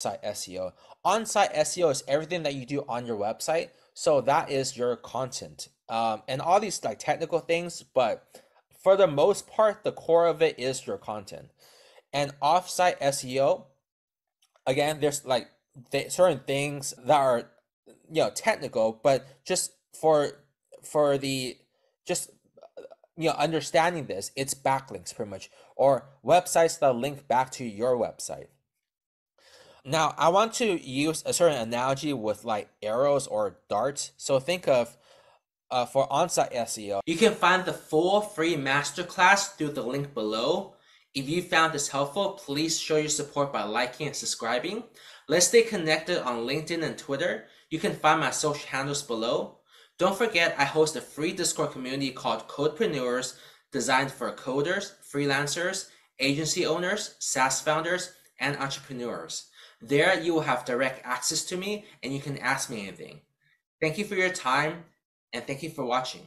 site SEO. On site SEO is everything that you do on your website. So that is your content. Um, and all these like technical things, but for the most part, the core of it is your content. And offsite SEO, again, there's like th- certain things that are you know technical, but just for for the just you know understanding this, it's backlinks pretty much or websites that link back to your website. Now, I want to use a certain analogy with like arrows or darts. So think of uh, for on-site SEO. You can find the full free masterclass through the link below. If you found this helpful, please show your support by liking and subscribing. Let's stay connected on LinkedIn and Twitter. You can find my social handles below. Don't forget, I host a free Discord community called Codepreneurs designed for coders, freelancers, agency owners, SaaS founders, and entrepreneurs. There, you will have direct access to me and you can ask me anything. Thank you for your time and thank you for watching.